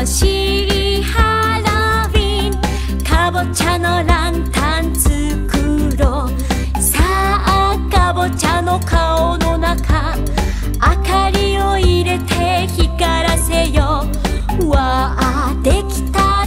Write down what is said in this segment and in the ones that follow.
お尻ハロウィンかぼちゃのランタン作ろう。さあかぼちゃの顔の中明かりを入れて光らせよう。わあできた。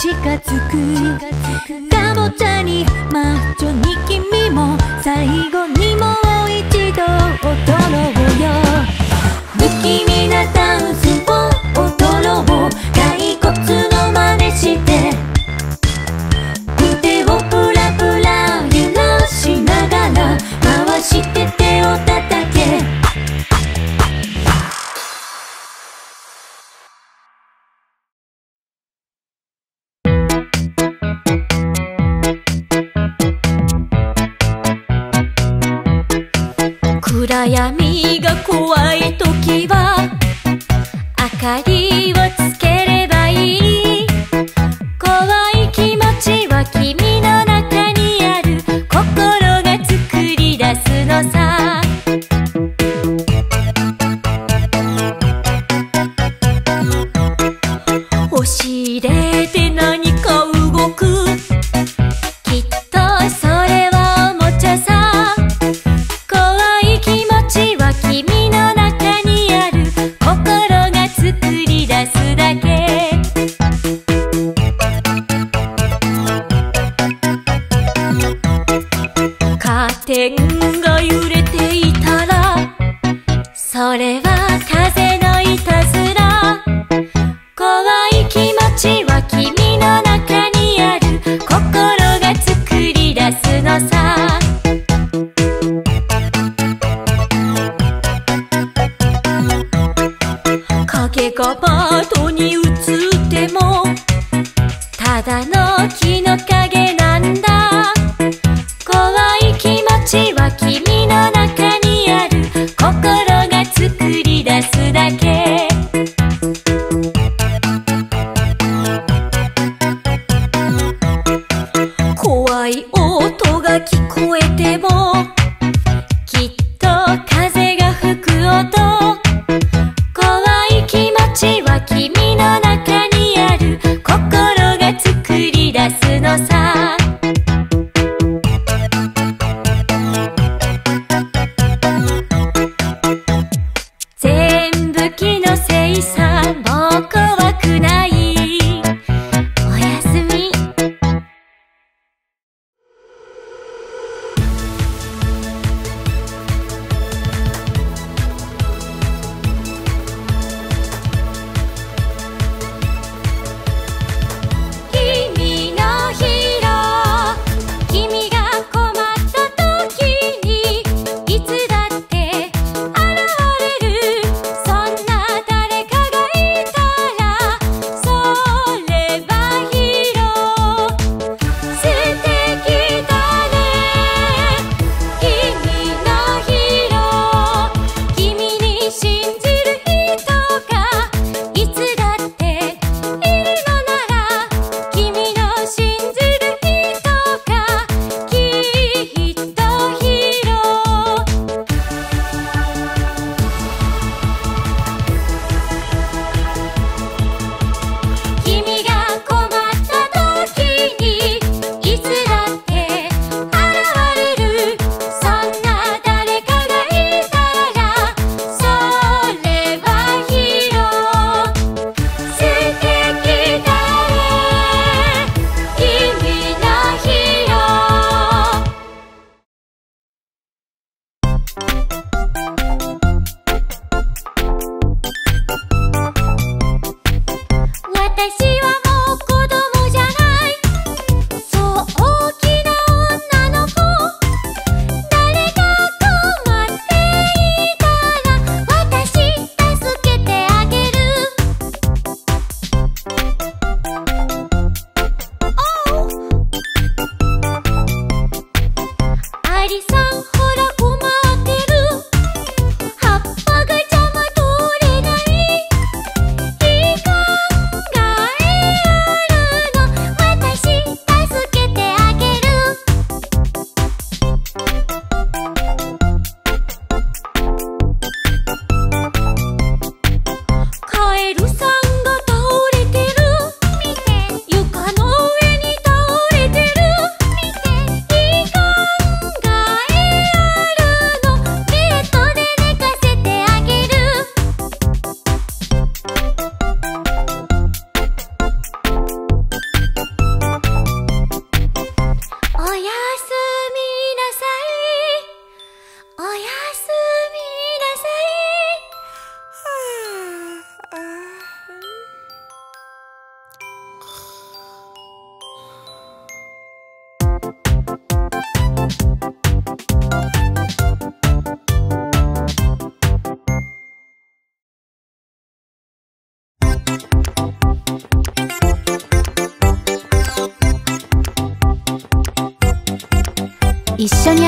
近づく。かぼちゃにマッチョに君も最後にもう一度踊ろうよ。不気味なダンス。悩みが怖い時は明かりカパートに移ってもただの木の皮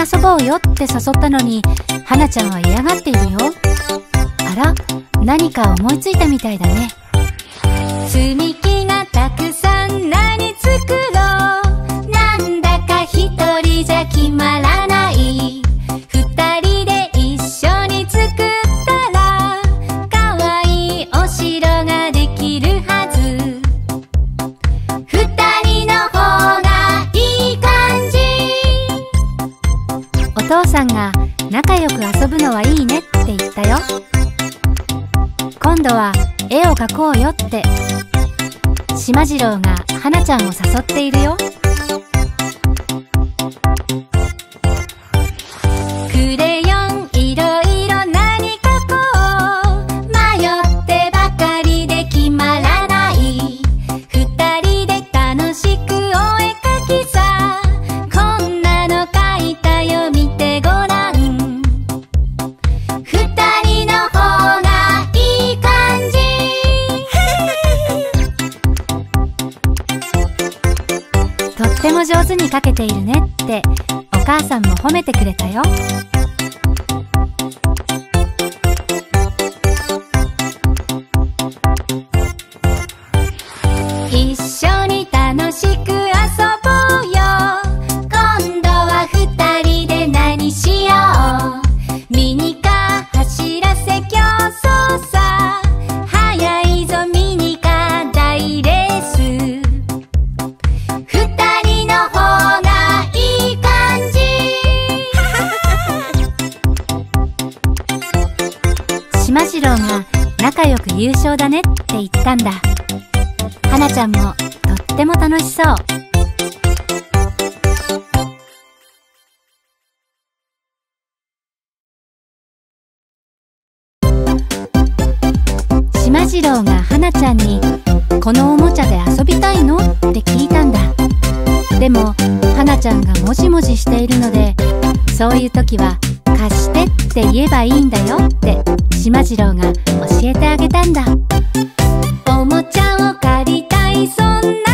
遊ぼうよって誘ったのに、はなちゃんは嫌がっているよ。あら、何か思いついたみたいだね。積み木がたくさん何作ろう。なんだか一人じゃ決まらない。ているねってお母さんも褒めてくれたよ。んだ。はなちゃんもとっても楽しそう。しまじろうがはなちゃんに「このおもちゃで遊びたいの?」って聞いたんだ。でもはなちゃんがもじもじしているのでそういう時は「貸して」って言えばいいんだよってしまじろうが教えてあげたんだ。おもちゃを借りたいそんな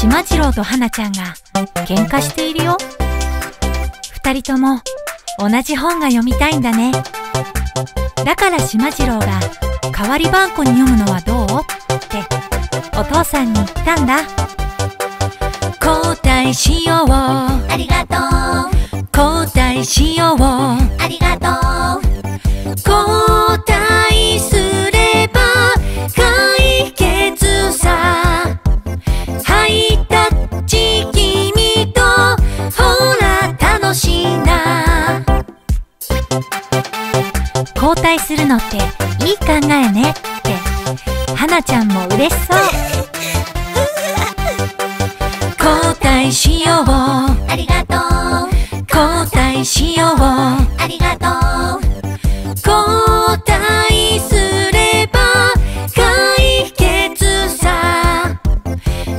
しまじろうとはなちゃんが喧嘩しているよ。二人とも同じ本が読みたいんだね。だからしまじろうが代わり番号に読むのはどう？ってお父さんに言ったんだ。交代しよう。ありがとう交代しよう。嬉しそう。交代しよう。ありがとう交代しようありがとう交代すれば解決さ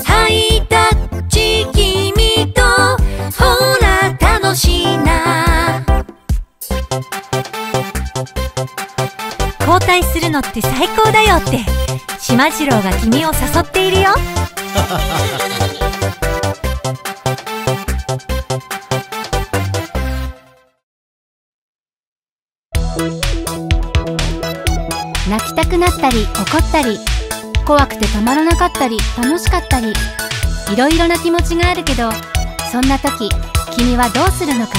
ハイタッチ君とほら楽しいな交代するのって最高だよってしまじろうが君を誘っているよ。泣きたくなったり怒ったり怖くてたまらなかったり楽しかったりいろいろな気持ちがあるけどそんな時君はどうするのか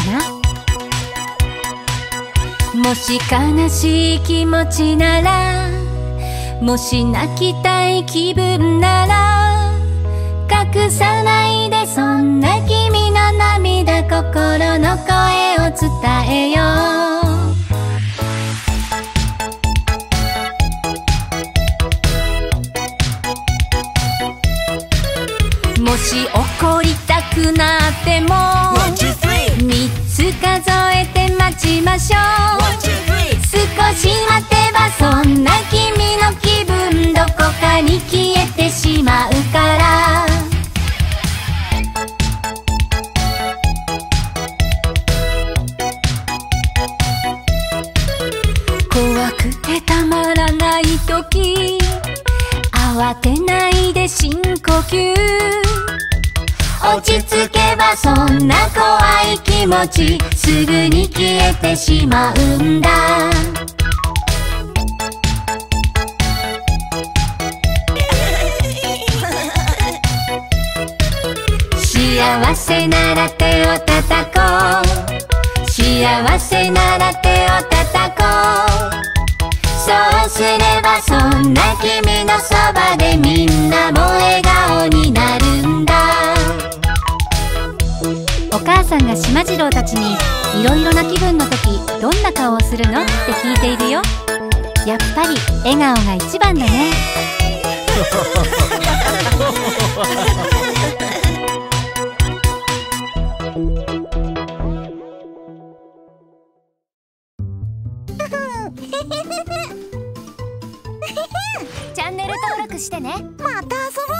な？もし悲しい気持ちならもし泣きたい気分なら隠さないでそんな君の涙心の声を伝えよう「もし怒りたくなっても」「3つ数えて待ちましょう」少し待てばそんな君の気分どこかに消えてしまうから。怖くてたまらない時慌てないで深呼吸。落ち着けばそんな怖い気持ちすぐに消えてしまうんだ。幸せなら手を叩こう。幸せなら手を叩こうそうすればそんな君のそばでみんなも笑顔になるんだ。さんがしまじろうたちにいろいろな気分の時どんな顔をするの？って聞いているよ。やっぱり笑顔が一番だね。チャンネル登録してね。また遊ぼ